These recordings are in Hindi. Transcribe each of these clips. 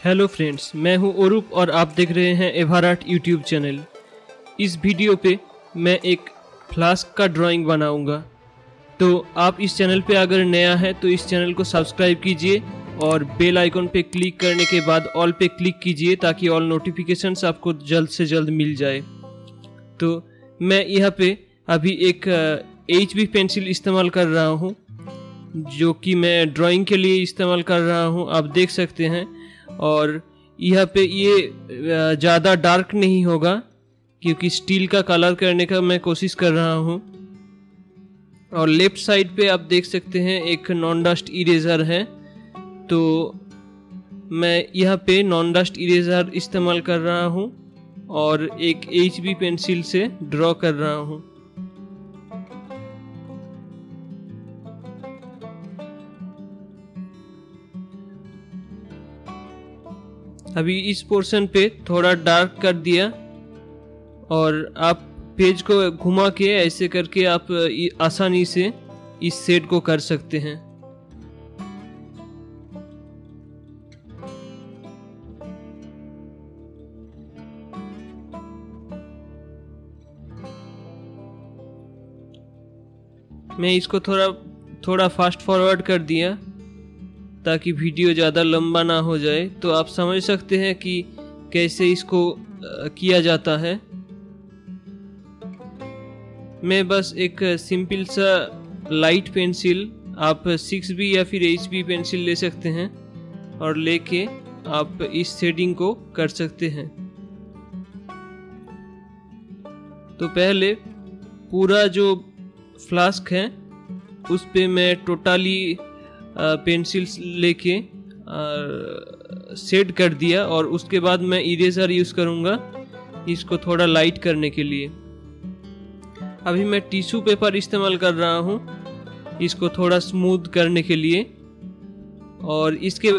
हेलो फ्रेंड्स मैं हूँ ओरूप और आप देख रहे हैं एवाराट यूट्यूब चैनल इस वीडियो पे मैं एक फ्लास्क का ड्राइंग बनाऊँगा। तो आप इस चैनल पे अगर नया है तो इस चैनल को सब्सक्राइब कीजिए और बेल आइकन पे क्लिक करने के बाद ऑल पे क्लिक कीजिए ताकि ऑल नोटिफिकेशंस आपको जल्द से जल्द मिल जाए। तो मैं यहाँ पे अभी एक एच पेंसिल इस्तेमाल कर रहा हूँ, जो कि मैं ड्राइंग के लिए इस्तेमाल कर रहा हूँ। आप देख सकते हैं और यहाँ पे ये ज़्यादा डार्क नहीं होगा, क्योंकि स्टील का कलर करने का मैं कोशिश कर रहा हूँ। और लेफ़्ट साइड पे आप देख सकते हैं, एक नॉन डस्ट इरेजर है। तो मैं यहाँ पे नॉन डस्ट इरेजर इस्तेमाल कर रहा हूँ और एक एच बी पेंसिल से ड्रॉ कर रहा हूँ। अभी इस पोर्शन पे थोड़ा डार्क कर दिया और आप पेज को घुमा के ऐसे करके आप आसानी से इस सेट को कर सकते हैं। मैं इसको थोड़ा थोड़ा फास्ट फॉरवर्ड कर दिया। ताकि वीडियो ज़्यादा लंबा ना हो जाए तो आप समझ सकते हैं कि कैसे इसको किया जाता है। मैं बस एक सिंपल सा लाइट पेंसिल, आप सिक्स बी या फिर एच बी पेंसिल ले सकते हैं और लेके आप इस शेडिंग को कर सकते हैं। तो पहले पूरा जो फ्लास्क है, उस पे मैं टोटली पेंसिल्स लेके सेट कर दिया और उसके बाद मैं इरेजर यूज़ करूँगा इसको थोड़ा लाइट करने के लिए। अभी मैं टिश्यू पेपर इस्तेमाल कर रहा हूँ इसको थोड़ा स्मूथ करने के लिए और इसके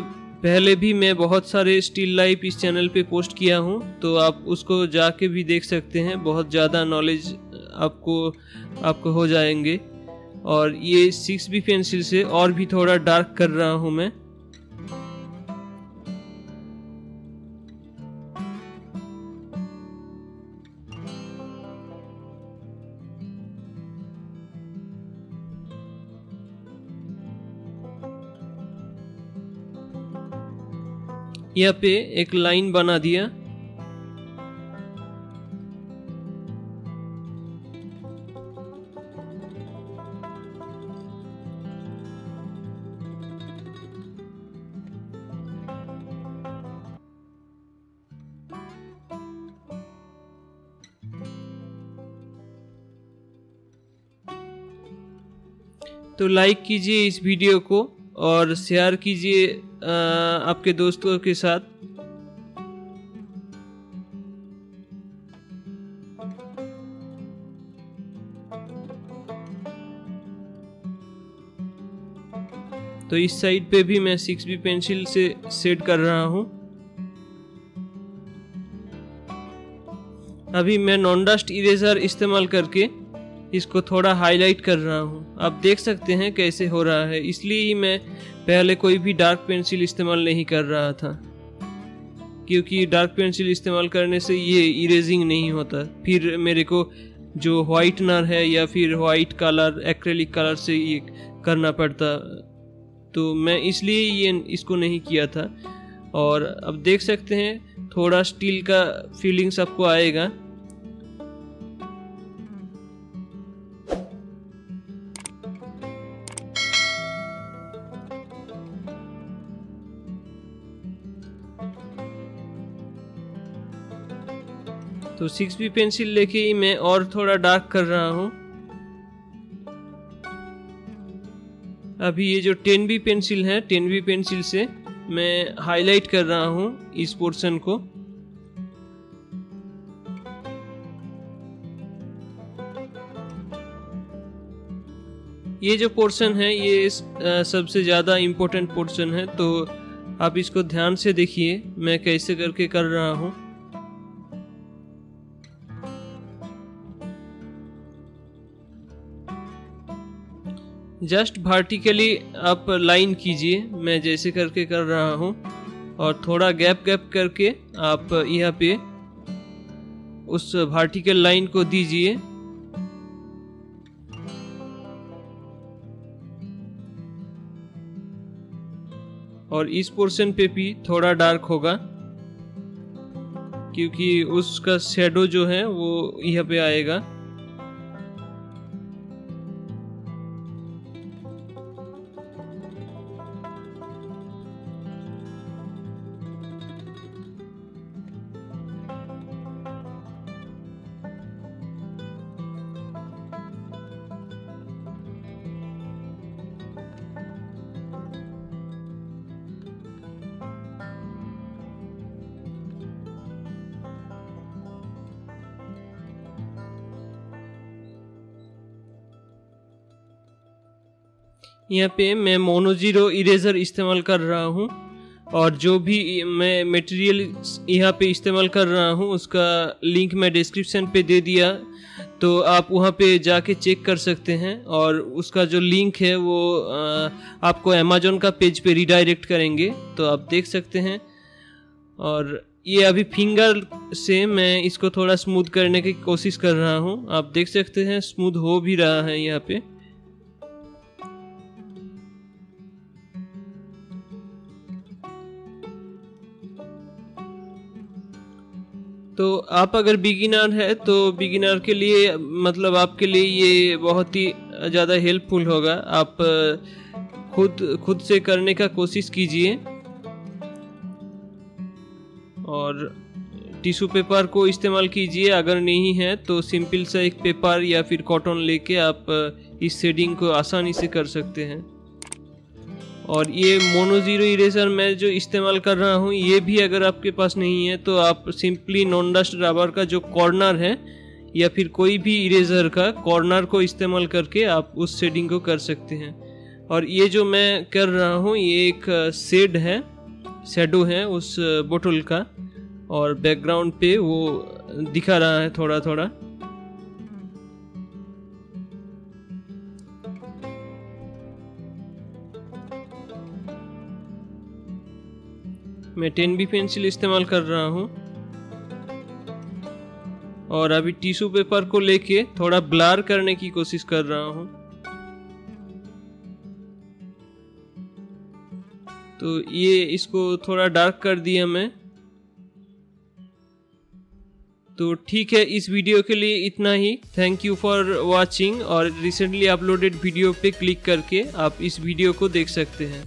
पहले भी मैं बहुत सारे स्टिल लाइफ इस चैनल पे पोस्ट किया हूँ तो आप उसको जाके भी देख सकते हैं, बहुत ज़्यादा नॉलेज आपको आपको हो जाएँगे। और ये सिक्स बी पेंसिल से और भी थोड़ा डार्क कर रहा हूँ मैं। यहाँ पे एक लाइन बना दिया। तो लाइक कीजिए इस वीडियो को और शेयर कीजिए आपके दोस्तों के साथ। तो इस साइड पे भी मैं सिक्स बी पेंसिल से सेट कर रहा हूँ। अभी मैं नॉन डस्ट इरेजर इस्तेमाल करके इसको थोड़ा हाईलाइट कर रहा हूँ। आप देख सकते हैं कैसे हो रहा है। इसलिए ही मैं पहले कोई भी डार्क पेंसिल इस्तेमाल नहीं कर रहा था। क्योंकि डार्क पेंसिल इस्तेमाल करने से ये इरेजिंग नहीं होता। फिर मेरे को जो वाइटनर है या फिर वाइट कलर एक्रेलिक कलर से ये करना पड़ता। तो मैं इसलिए ये इसको नहीं किया था। और अब देख सकते हैं, थोड़ा स्टील का फीलिंग्स आपको आएगा। तो सिक्स बी पेंसिल लेके ही मैं और थोड़ा डार्क कर रहा हूँ। अभी ये जो टेन बी पेंसिल है टेन बी पेंसिल से मैं हाईलाइट कर रहा हूँ इस पोर्शन को। ये जो पोर्शन है, ये सबसे ज़्यादा इम्पोर्टेंट पोर्शन है तो आप इसको ध्यान से देखिए, मैं कैसे करके कर रहा हूँ। जस्ट वर्टिकली आप लाइन कीजिए, मैं जैसे करके कर रहा हूँ, और थोड़ा गैप गैप करके आप यहाँ पे उस वर्टिकल लाइन को दीजिए। और इस पोर्शन पे भी थोड़ा डार्क होगा, क्योंकि उसका शेडो जो है वो यहाँ पे आएगा। यहाँ पे मैं मोनोजीरो इरेजर इस्तेमाल कर रहा हूँ। और जो भी मैं मटेरियल यहाँ पे इस्तेमाल कर रहा हूँ, उसका लिंक मैं डिस्क्रिप्शन पे दे दिया। तो आप वहाँ पे जाके चेक कर सकते हैं। और उसका जो लिंक है, वो आपको अमेजोन का पेज पे रिडायरेक्ट करेंगे। तो आप देख सकते हैं। और ये अभी फिंगर से मैं इसको थोड़ा स्मूथ करने की कोशिश कर रहा हूँ। आप देख सकते हैं स्मूथ हो भी रहा है यहाँ पे। तो आप अगर बिगिनर है तो बिगिनर के लिए मतलब आपके लिए ये बहुत ही ज़्यादा हेल्पफुल होगा। आप खुद खुद से करने का कोशिश कीजिए। और टिश्यू पेपर को इस्तेमाल कीजिए। अगर नहीं है तो सिंपल सा एक पेपर या फिर कॉटन लेके आप इस शेडिंग को आसानी से कर सकते हैं। और ये मोनो ज़ीरो इरेजर मैं जो इस्तेमाल कर रहा हूँ, ये भी अगर आपके पास नहीं है तो आप सिंपली नॉन डस्ट रबर का जो कॉर्नर है, या फिर कोई भी इरेजर का कॉर्नर को इस्तेमाल करके आप उस शेडिंग को कर सकते हैं। और ये जो मैं कर रहा हूँ, ये एक शेड है शेडो है उस बोतल का, और बैकग्राउंड पे वो दिखा रहा है थोड़ा थोड़ा मैं टेन बी पेंसिल इस्तेमाल कर रहा हूँ। और अभी टिश्यू पेपर को लेके थोड़ा ब्लर करने की कोशिश कर रहा हूँ। तो ये इसको थोड़ा डार्क कर दिया मैं। तो ठीक है, इस वीडियो के लिए इतना ही। थैंक यू फॉर वाचिंग और रिसेंटली अपलोडेड वीडियो पे क्लिक करके आप इस वीडियो को देख सकते हैं।